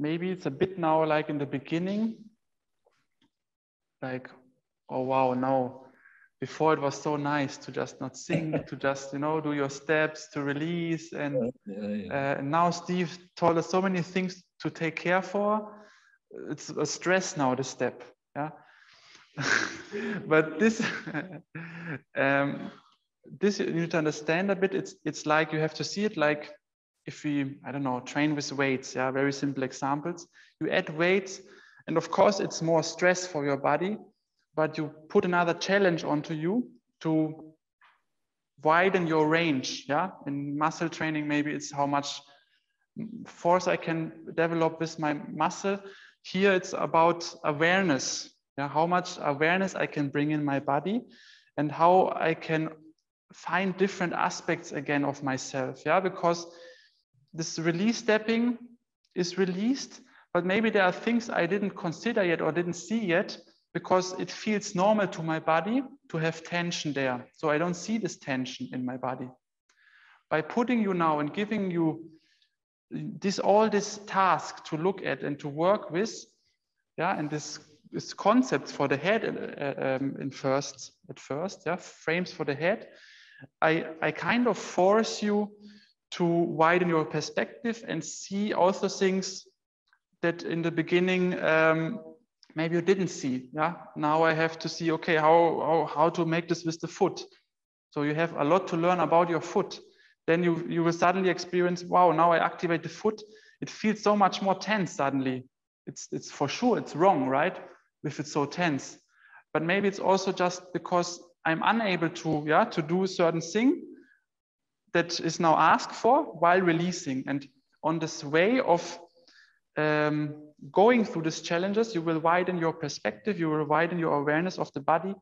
maybe it's a bit now like in the beginning, like, oh wow, no. Before it was so nice to just not sing, to just you know do your steps, to release, and Yeah, yeah. uh, and now Steve told us so many things to take care for. It's a stress now, the step. Yeah. but this, um, this you need to understand a bit. It's it's like you have to see it like if we I don't know train with weights. Yeah, very simple examples. You add weights, and of course it's more stress for your body, but you put another challenge onto you to widen your range. Yeah, in muscle training maybe it's how much force I can develop with my muscle. Here it's about awareness. Yeah, how much awareness I can bring in my body and how I can find different aspects again of myself. Yeah, because this release stepping is released, but maybe there are things I didn't consider yet or didn't see yet because it feels normal to my body to have tension there. So I don't see this tension in my body. By putting you now and giving you this all this task to look at and to work with, yeah, and this this concept for the head uh, um, in first at first, yeah, frames for the head. I I kind of force you to widen your perspective and see also things that in the beginning um, maybe you didn't see. Yeah, now I have to see. Okay, how how how to make this with the foot. So you have a lot to learn about your foot then you, you will suddenly experience, wow, now I activate the foot. It feels so much more tense suddenly. It's, it's for sure, it's wrong, right? If it's so tense. But maybe it's also just because I'm unable to, yeah, to do a certain thing that is now asked for while releasing. And on this way of um, going through these challenges, you will widen your perspective, you will widen your awareness of the body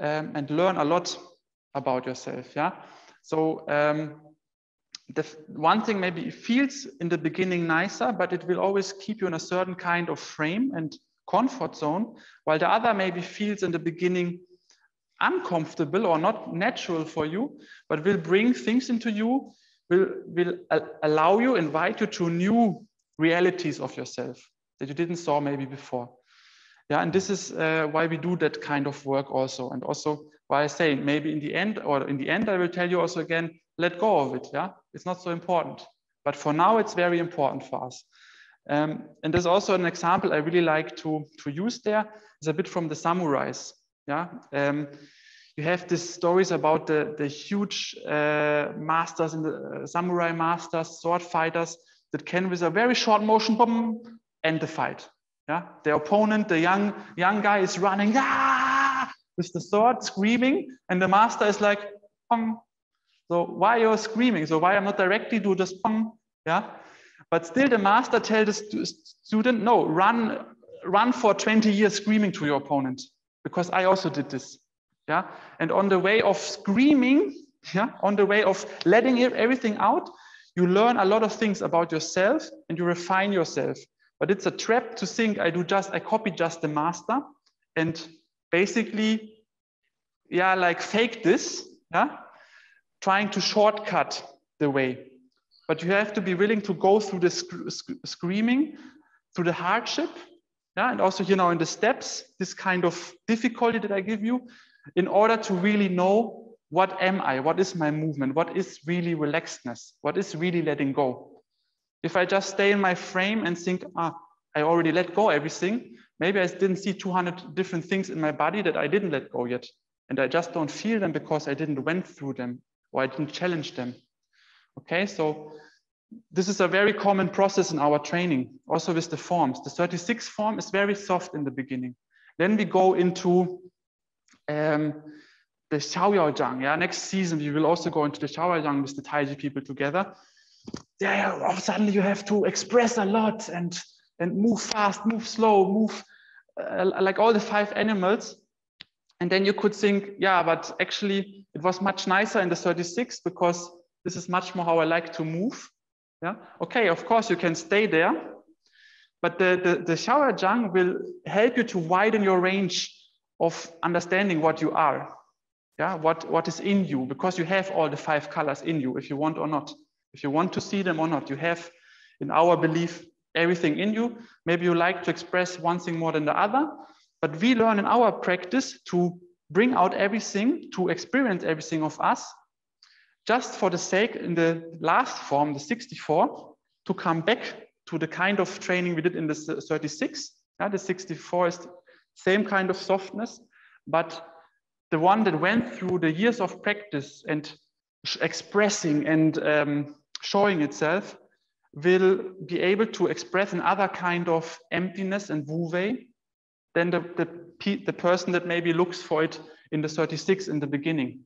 um, and learn a lot about yourself. Yeah. So um, the one thing maybe it feels in the beginning nicer, but it will always keep you in a certain kind of frame and comfort zone, while the other maybe feels in the beginning uncomfortable or not natural for you, but will bring things into you, will, will allow you, invite you to new realities of yourself that you didn't saw maybe before. Yeah, and this is uh, why we do that kind of work also. And also why I say maybe in the end, or in the end, I will tell you also again, let go of it. Yeah, it's not so important. But for now, it's very important for us. Um, and there's also an example I really like to, to use there. It's a bit from the samurais. Yeah, um, you have these stories about the, the huge uh, masters and the uh, samurai masters, sword fighters that can, with a very short motion, boom, end the fight. Yeah, the opponent, the young young guy is running ah! with the sword, screaming, and the master is like, Pong. so why you're screaming? So why I'm not directly do this Pong? Yeah, but still the master tells the student, no, run, run for 20 years screaming to your opponent because I also did this. Yeah, and on the way of screaming, yeah, on the way of letting everything out, you learn a lot of things about yourself and you refine yourself. But it's a trap to think I do just, I copy just the master and basically, yeah, like fake this, yeah, trying to shortcut the way. But you have to be willing to go through the sc sc screaming, through the hardship, yeah, and also, here now in the steps, this kind of difficulty that I give you, in order to really know what am I, what is my movement, what is really relaxedness, what is really letting go. If I just stay in my frame and think, ah, I already let go everything, maybe I didn't see 200 different things in my body that I didn't let go yet. And I just don't feel them because I didn't went through them or I didn't challenge them. Okay, so this is a very common process in our training, also with the forms. The 36 form is very soft in the beginning. Then we go into um, the Xiaoyaozhang. Yeah, next season we will also go into the Xiaoyaozhang with the Taiji people together yeah, all of a sudden you have to express a lot and and move fast, move slow, move uh, like all the five animals. And then you could think, yeah, but actually it was much nicer in the 36 because this is much more how I like to move. Yeah. Okay, of course you can stay there, but the the, the Xiaoyaozhang will help you to widen your range of understanding what you are. Yeah, what what is in you because you have all the five colors in you if you want or not if you want to see them or not. You have, in our belief, everything in you. Maybe you like to express one thing more than the other, but we learn in our practice to bring out everything, to experience everything of us, just for the sake in the last form, the 64, to come back to the kind of training we did in the 36. Yeah, the 64 is the same kind of softness, but the one that went through the years of practice and expressing and um, showing itself will be able to express another kind of emptiness and wu wei than the, the, the person that maybe looks for it in the 36 in the beginning,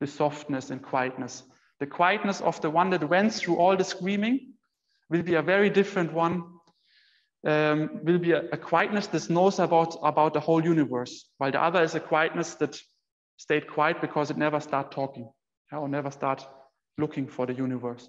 the softness and quietness. The quietness of the one that went through all the screaming will be a very different one, um, will be a, a quietness that knows about, about the whole universe, while the other is a quietness that stayed quiet because it never start talking or never start looking for the universe.